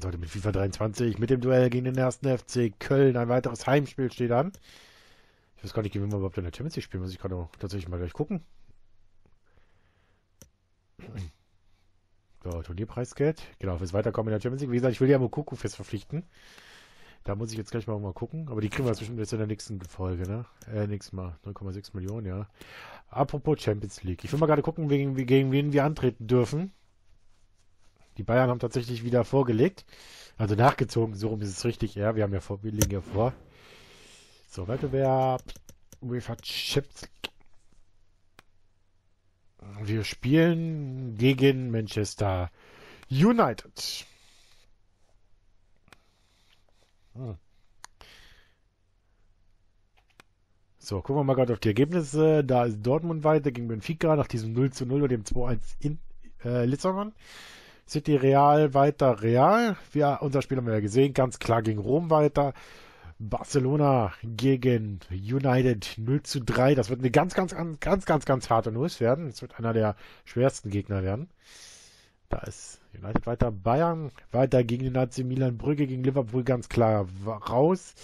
geht's heute mit FIFA 23 mit dem Duell gegen den ersten FC Köln. Ein weiteres Heimspiel steht an. Ich weiß gar nicht, wie wir überhaupt in der Champions League spielen. Muss ich gerade tatsächlich mal gleich gucken. So, Turnierpreisgeld. Genau, fürs Weiterkommen in der Champions League. Wie gesagt, ich will ja Mokuku fest verpflichten. Da muss ich jetzt gleich mal, mal gucken. Aber die kriegen wir bestimmt jetzt in der nächsten Folge, ne? Äh, nächstes Mal. 9,6 Millionen, ja. Apropos Champions League. Ich will mal gerade gucken, gegen, gegen wen wir antreten dürfen. Die Bayern haben tatsächlich wieder vorgelegt. Also nachgezogen, so rum ist es richtig, ja. Wir haben ja vor, wir liegen ja vor. So, Wettbewerb. UEFA League. Wir spielen gegen Manchester United. Hm. So, gucken wir mal gerade auf die Ergebnisse. Da ist Dortmund weiter gegen Benfica nach diesem 0 zu 0 und dem 2-1 in äh, Lissabon. City Real weiter Real. Wir, unser Spiel haben wir ja gesehen, ganz klar gegen Rom weiter. Barcelona gegen United 0 zu 3. Das wird eine ganz, ganz, ganz, ganz, ganz, ganz harte Nuss werden. Das wird einer der schwersten Gegner werden. Da ist United weiter. Bayern weiter gegen den AC Milan. Brügge gegen Liverpool ganz klar raus.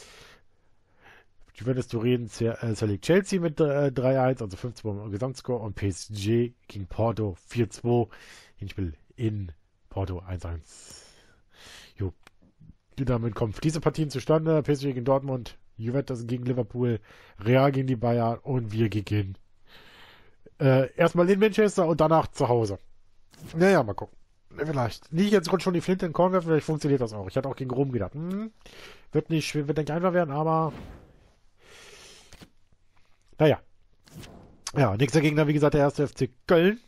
Juventus Turin zerlegt äh, Chelsea mit äh, 3-1, also 5-2 im Gesamtscore. Und PSG gegen Porto 4-2. Hinspiel in Porto 1-1. Jo. Damit kommen diese Partien zustande. PSG gegen Dortmund, Juventus gegen Liverpool, Real gegen die Bayern und wir gegen äh, erstmal in Manchester und danach zu Hause. Naja, mal gucken. Vielleicht. Nicht jetzt schon die Flinte in Korn werfen, vielleicht funktioniert das auch. Ich hatte auch gegen Rom gedacht. Hm, wird nicht, wird nicht einfach werden, aber. Naja. Ja, nächster Gegner, wie gesagt, der erste FC Köln.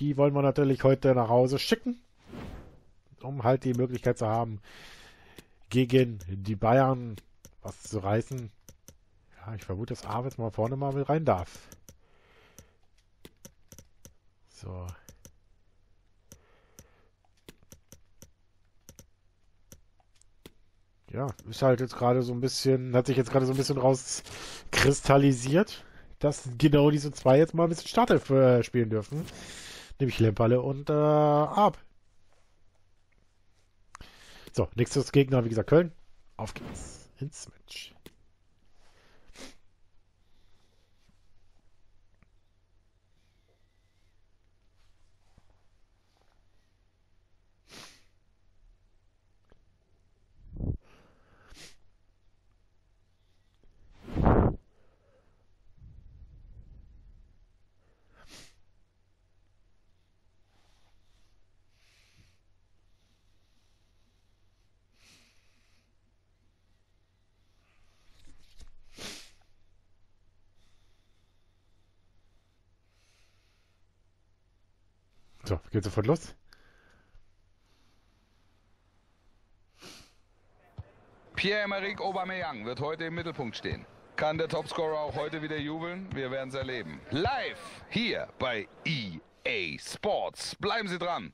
Die wollen wir natürlich heute nach Hause schicken. Um halt die Möglichkeit zu haben, gegen die Bayern was zu reißen. Ja, ich vermute, dass Arvid mal vorne mal mit rein darf. So. ja, ist halt jetzt gerade so ein bisschen, hat sich jetzt gerade so ein bisschen rauskristallisiert, dass genau diese zwei jetzt mal ein bisschen Startelf äh, spielen dürfen. Nämlich Lemperle und äh, Ab. So, nächstes Gegner, wie gesagt, Köln. Auf geht's ins Match. So, geht sofort los. Pierre-Emerick Aubameyang wird heute im Mittelpunkt stehen. Kann der Topscorer auch heute wieder jubeln? Wir werden es erleben. Live hier bei EA Sports. Bleiben Sie dran.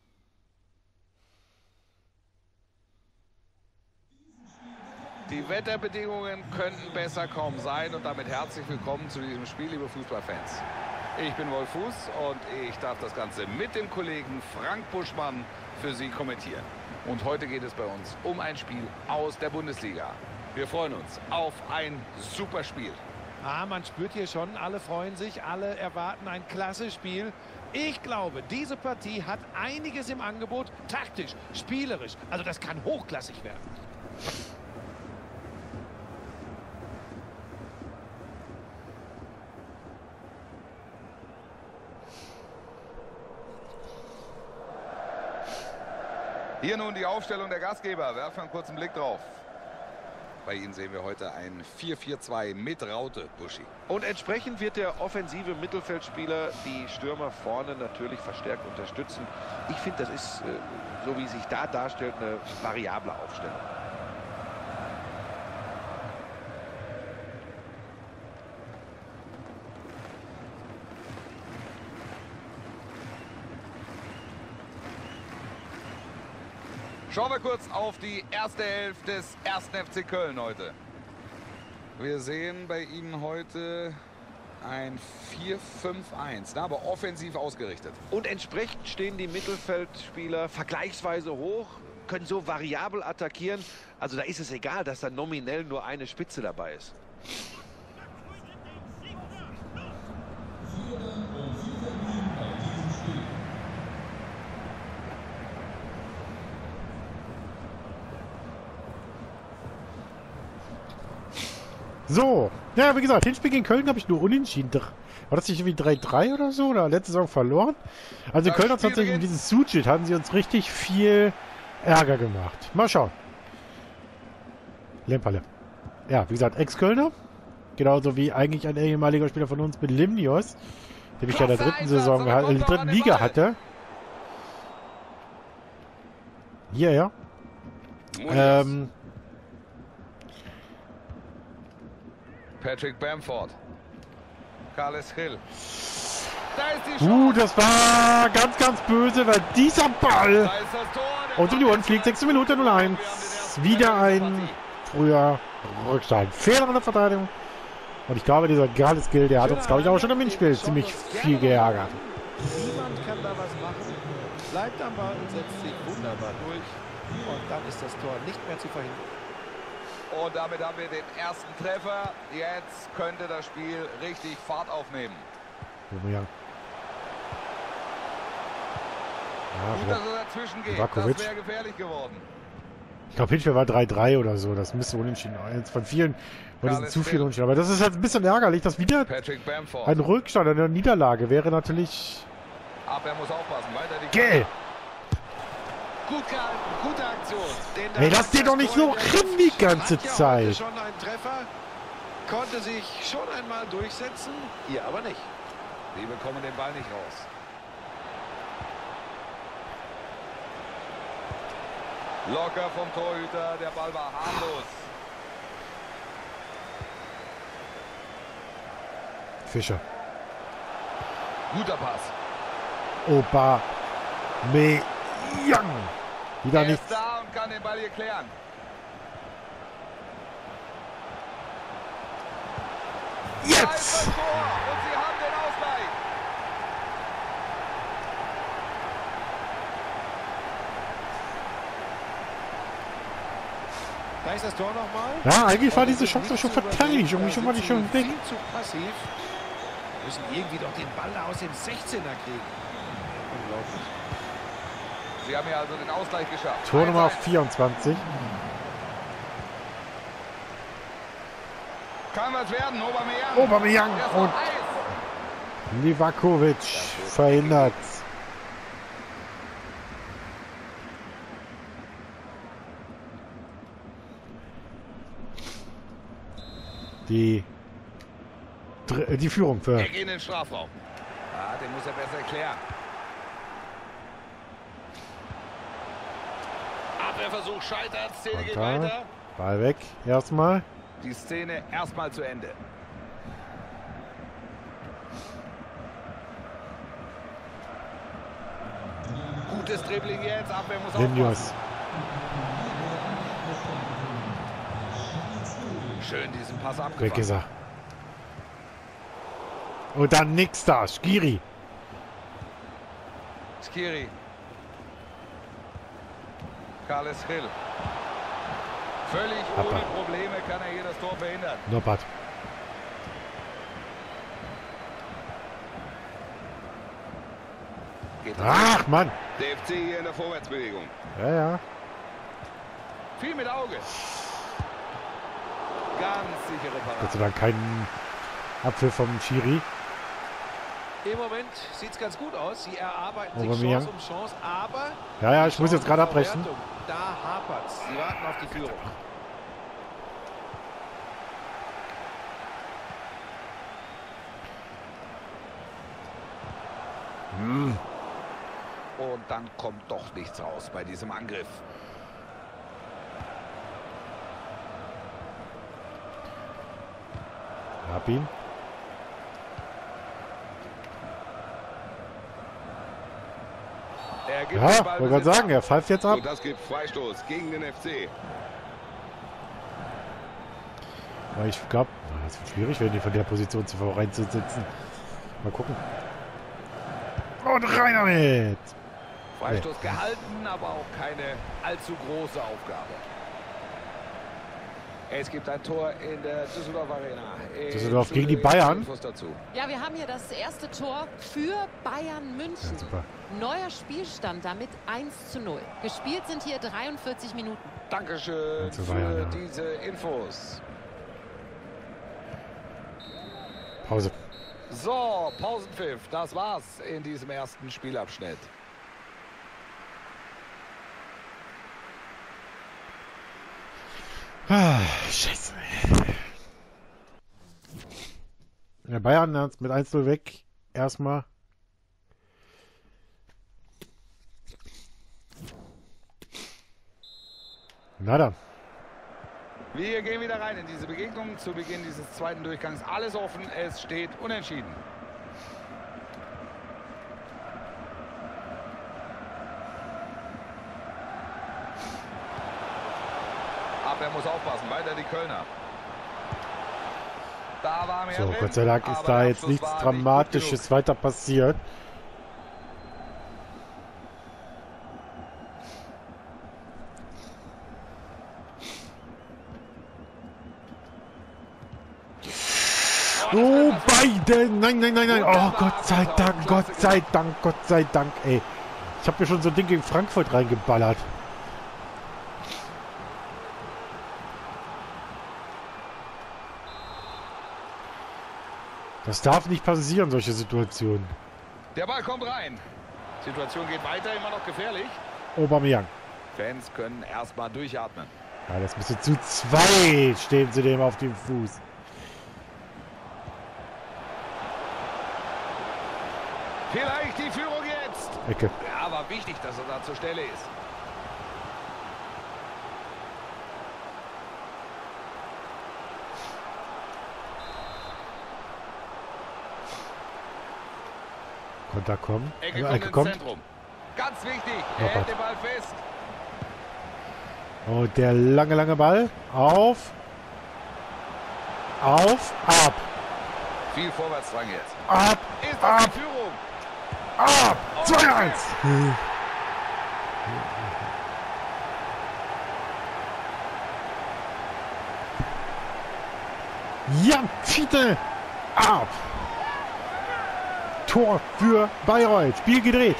Die Wetterbedingungen könnten besser kaum sein und damit herzlich willkommen zu diesem Spiel, liebe Fußballfans. Ich bin Wolf Fuß und ich darf das Ganze mit dem Kollegen Frank Buschmann für Sie kommentieren. Und heute geht es bei uns um ein Spiel aus der Bundesliga. Wir freuen uns auf ein super Spiel. Ah, man spürt hier schon, alle freuen sich, alle erwarten ein klasse Spiel. Ich glaube, diese Partie hat einiges im Angebot, taktisch, spielerisch. Also das kann hochklassig werden. Hier nun die Aufstellung der Gastgeber. Werfen einen kurzen Blick drauf. Bei Ihnen sehen wir heute ein 4-4-2 mit Raute, Buschi. Und entsprechend wird der offensive Mittelfeldspieler die Stürmer vorne natürlich verstärkt unterstützen. Ich finde, das ist, äh, so wie sich da darstellt, eine variable Aufstellung. Schauen wir kurz auf die erste Hälfte des ersten FC Köln heute. Wir sehen bei Ihnen heute ein 4-5-1, ne, aber offensiv ausgerichtet. Und entsprechend stehen die Mittelfeldspieler vergleichsweise hoch. können so variabel attackieren. Also da ist es egal, dass da nominell nur eine Spitze dabei ist. So, ja, wie gesagt, Hinspiel gegen Köln habe ich nur unentschieden. War das nicht irgendwie 3-3 oder so? Oder letzte Saison verloren? Also in Das Köln hat tatsächlich beginnt. dieses Suchit haben sie uns richtig viel Ärger gemacht. Mal schauen. Lemperle. Ja, wie gesagt, Ex-Kölner. Genauso wie eigentlich ein ehemaliger Spieler von uns mit Limnios, den ich ja in der dritten Saison gehalten, in der dritten Liga hatte. Hier, ja. Munoz. Ähm, Patrick Bamford. Carles Hill. Da uh, das war ganz, ganz böse, weil dieser Ball Und um die Ohren fliegt 6 Minute 01. Wieder ein früher Rückstand. Fehler in der Verteidigung. Und ich glaube, dieser Gales Skill, der hat uns, glaube ich, auch schon im Hinspiel ziemlich viel geärgert. Niemand kann da was machen. Bleibt am Ball und setzt sich wunderbar durch. Und dann ist das Tor nicht mehr zu verhindern. Und damit haben wir den ersten Treffer. Jetzt könnte das Spiel richtig Fahrt aufnehmen. Gut, Ja, dass er dazwischen geht. Ivakovic. Das wäre gefährlich geworden. ich glaube, Hinspiel war 3-3 oder so. Das müsste unentschieden. Eins von vielen. Von diesen zu vielen unentschieden. Aber das ist halt ein bisschen ärgerlich, dass wieder ein Rückstand, eine Niederlage wäre natürlich. Abwehr muss aufpassen. Weiter die Gell! Gut gehalten, gute Aktion. Den Ey, da lass dir doch nicht so rennen die ganze Zeit. schon einen Treffer, konnte sich schon einmal durchsetzen, hier aber nicht. Die bekommen den Ball nicht raus. Locker vom Torhüter. Der Ball war harmlos. Fischer. Guter Pass. Opa. Meyang. Wieder er nichts. da und kann den Ball hier klären. Da ist Jetzt! das Tor und sie haben den Ausgleich. Da ist das Tor nochmal. Ja, eigentlich war Und diese Chance schon verteidigt. Irgendwie da schon mal nicht sind schon. Viel zu passiv. Müssen irgendwie doch den Ball da aus dem 16er kriegen. Unglaublich. Sie haben hier also den Ausgleich geschafft. Tor Nummer 1-1. 24. Kann was werden, Der ist und. Livakovic verhindert. Die, äh, die Führung für Er geht in den Strafraum. Ja, den muss er besser erklären. Abwehrversuch scheitert. Szene geht weiter. Ball weg. Erstmal. Die Szene erstmal zu Ende. Gutes Dribbling jetzt. Abwehr muss. Linius. Schön diesen Pass Weg abgefangen. ist er. Und dann nix da. Skiri. Skiri. Carles Hill. Völlig Papa. ohne Probleme kann er hier das Tor verhindern. Geht Ach, Mann. Der FC hier in der Vorwärtsbewegung. Ja, ja. Viel mit Auge. Ganz sichere Gott Parade. sei Dank kein Apfel vom Schiri. Im Moment sieht es ganz gut aus. Sie erarbeiten sich Aubameyang. Chance um Chance, aber Ja, ja, ich muss jetzt gerade abbrechen. Hapert's. Sie warten auf die Führung. Und dann kommt doch nichts raus bei diesem Angriff. Hab ihn. Er gibt Ja, wollte gerade sagen, er pfeift jetzt ab. Und das gibt Freistoß gegen den FC. Aber ich glaube, es wird schwierig, wenn die von der Position zuvor reinzusitzen. Mal gucken. Und rein damit! Freistoß gehalten, aber auch keine allzu große Aufgabe. Es gibt ein Tor in der Düsseldorf Arena. Düsseldorf gegen die Bayern. Ja, wir haben hier das erste Tor für Bayern München. Ja, super. Neuer Spielstand damit 1 zu 0. Gespielt sind hier 43 Minuten. Dankeschön so für ja. diese Infos. Pause. So, Pausenpfiff. Das war's in diesem ersten Spielabschnitt. Ah, scheiße. Der Bayern hat mit 1-0 weg. Erstmal. Na dann. Wir gehen wieder rein in diese Begegnung. Zu Beginn dieses zweiten Durchgangs alles offen. Es steht unentschieden. Abwehr muss aufpassen. Weiter die Kölner. Da war mehr So, drin, Gott sei Dank ist aber da jetzt nichts Dramatisches weiter passiert. Oh, beide! Nein, nein, nein, nein! Oh, Gott sei Dank, Gott sei Dank, Gott sei Dank, ey. Ich habe mir schon so ein Ding gegen Frankfurt reingeballert. Das darf nicht passieren, solche Situationen. Der Ball kommt rein. Situation geht weiter, immer noch gefährlich. Aubameyang. Fans können erstmal durchatmen. Ja, das müsste zu zwei stehen sie dem auf dem Fuß. Vielleicht die Führung jetzt. Ecke. Ja, aber wichtig, dass er da zur Stelle ist. Konter kommen. Ecke Also, kommt Ecke kommt. Zentrum. Ganz wichtig. Er hält den Ball fest. Und der lange, lange Ball. Auf. Auf. Ab. Viel Vorwärtsdrang jetzt. Ab. Ist Ab. Ab. 2-1. Jan Fiete. Ab. Tor für Bayreuth. Spiel gedreht.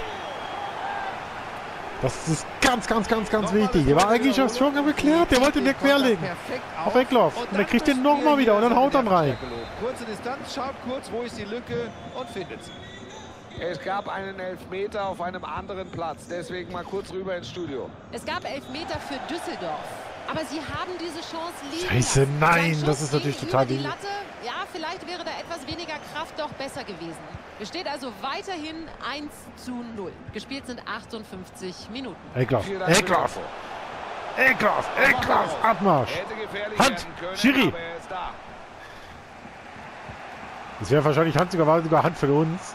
Das ist ganz, ganz, ganz, ganz wichtig. Der war eigentlich schon geklärt. Der wollte mir querlegen. Auf Weglauf. Und der kriegt den nochmal wieder und dann haut er rein. Kurze Distanz, schaut kurz, wo ist die Lücke und findet sie. Es gab einen Elfmeter auf einem anderen Platz. Deswegen mal kurz rüber ins Studio. Es gab Elfmeter für Düsseldorf. Aber sie haben diese Chance liegen Scheiße, nein, das ist natürlich total die Latte. Ja, vielleicht wäre da etwas weniger Kraft doch besser gewesen. Es steht also weiterhin 1 zu 0. Gespielt sind 58 Minuten. Eckloff. Eckloff. Eckloff. Eckloff. Abmarsch. Hand. Schiri. Das wäre wahrscheinlich Hand sogar, sogar Hand für uns.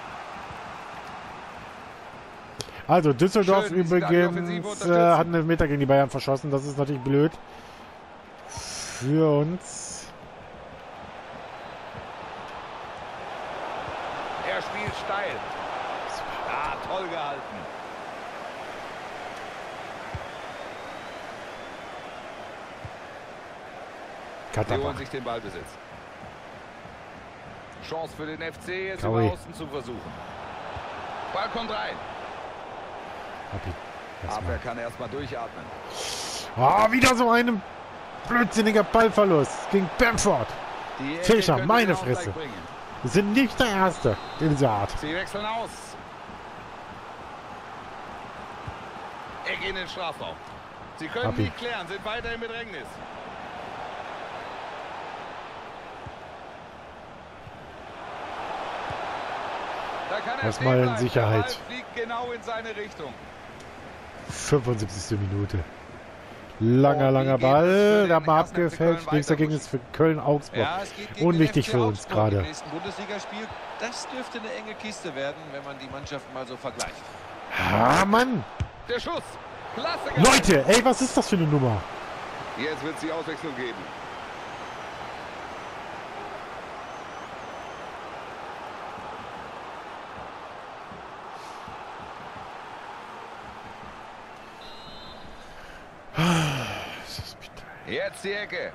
Also Düsseldorf Schön, übrigens äh, hat einen Meter gegen die Bayern verschossen. Das ist natürlich blöd. Für uns. Er spielt steil. Ja, toll gehalten. Sie holen sich den Ballbesitz. Chance für den FC, jetzt über außen zu versuchen. Ball kommt rein. Abwehr Erstmal. kann erstmal durchatmen. Ah, wieder so ein blödsinniger Ballverlust gegen Bamford. Fischer, meine Fresse. Wir sind nicht der Erste in dieser Art. Sie wechseln aus. Ecke in den Strafraum. Sie können Hab ihn. nicht klären, sind weiter im Bedrängnis. Da kann er Erstmal in. Sicherheit. Fliegt genau in seine Richtung. 75. Minute. Langer, langer Ball. für Der hat den mal abgefälscht. Köln Nächster Gegner ist für Köln-Augsburg. Ja, Unwichtig für uns gerade. Das dürfte eine enge Kiste werden, wenn man die Mannschaften mal so vergleicht. Ah, Mann. Der Schuss. Klasse. Leute, ey, was ist das für eine Nummer? Jetzt wird es die Auswechslung geben. Jetzt die Ecke.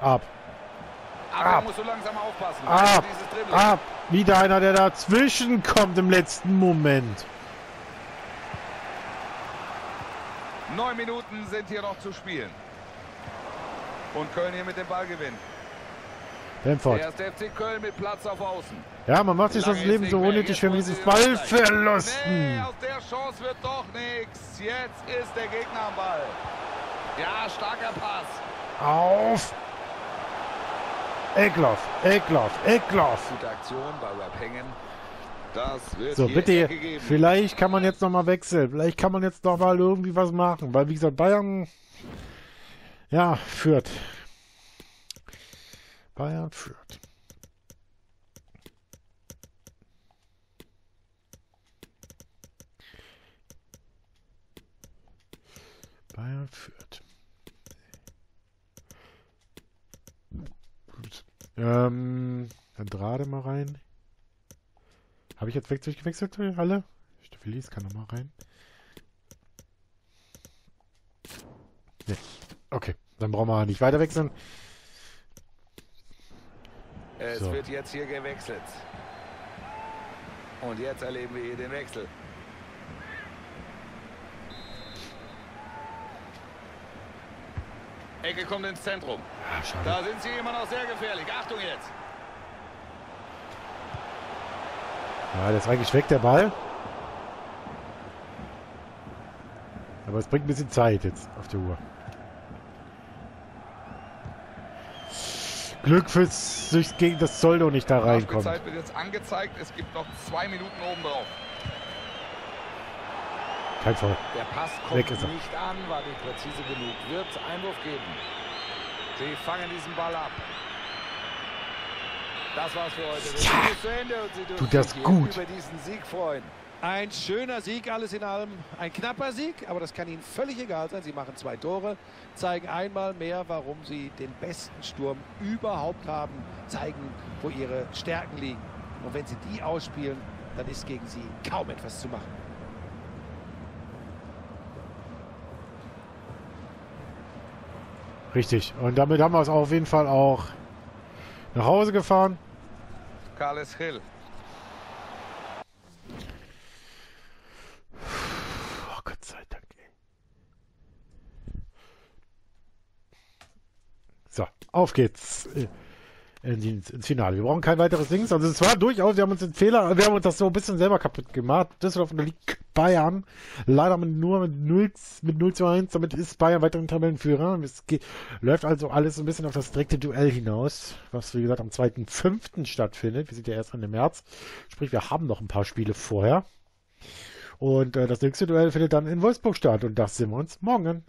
Ab. Ach, Ab. so langsam aufpassen. Ab. Ab. Wieder einer, der dazwischen kommt im letzten Moment. Neun Minuten sind hier noch zu spielen. Und Köln hier mit dem Ball gewinnt. Benford. Der erste FC Köln mit Platz auf Außen. Ja, man macht sich das Leben so unnötig, wollen dieses Ausgleich. Nee, Ballverlusten. aus der Chance wird doch nichts. Jetzt ist der Gegner am Ball. Ja, starker Pass. Auf. Eckloff, Eckloff, Eckloff. Gute Aktion bei. Das wird So, bitte, vielleicht kann man jetzt nochmal wechseln. Vielleicht kann man jetzt noch mal irgendwie was machen. Weil, wie gesagt, Bayern, ja, führt. Bayern führt. Bayern führt. Gut. Ähm, dann Drade mal rein. Habe ich jetzt weg durchgewechselt, alle? Steffelis kann noch mal rein. Nee. Okay, dann brauchen wir nicht weiter wechseln. Es So. wird jetzt hier gewechselt. Und jetzt erleben wir hier den Wechsel. Ecke kommt ins Zentrum. Ah, schade. Da sind sie immer noch sehr gefährlich. Achtung jetzt. Ja, das ist eigentlich weg, der Ball. Aber es bringt ein bisschen Zeit jetzt auf der Uhr. Glück fürs durchs gegen das Soldo nicht da reinkommt. Nachspielzeit wird jetzt angezeigt. Es gibt noch zwei Minuten oben drauf. Kein Fall. Der Pass Weg kommt ist er. nicht an, war nicht präzise genug. Wird Einwurf geben. Sie fangen diesen Ball ab. Das war's für heute. Das Ja. Tut das sich gut. über diesen Sieg freuen. Ein schöner Sieg, alles in allem. Ein knapper Sieg, aber das kann Ihnen völlig egal sein. Sie machen zwei Tore, zeigen einmal mehr, warum Sie den besten Sturm überhaupt haben, zeigen, wo Ihre Stärken liegen. Und wenn Sie die ausspielen, dann ist gegen Sie kaum etwas zu machen. Richtig. Und damit haben wir es auf jeden Fall auch nach Hause gefahren. Carles Hill. Oh Gott sei Dank. ey. So, auf geht's. äh, ins Finale. Wir brauchen kein weiteres Dings. Also es war durchaus, wir haben uns den Fehler, wir haben uns das so ein bisschen selber kaputt gemacht. Düsseldorf unterliegt Bayern. Leider nur mit 0, mit 0 zu 1. Damit ist Bayern weiterhin Tabellenführer. Es geht, läuft also alles ein bisschen auf das direkte Duell hinaus, was wie gesagt am 2.5. stattfindet. Wir sind ja erst Ende März. Sprich, wir haben noch ein paar Spiele vorher. Und äh, das nächste Duell findet dann in Wolfsburg statt. Und das sehen wir uns morgen.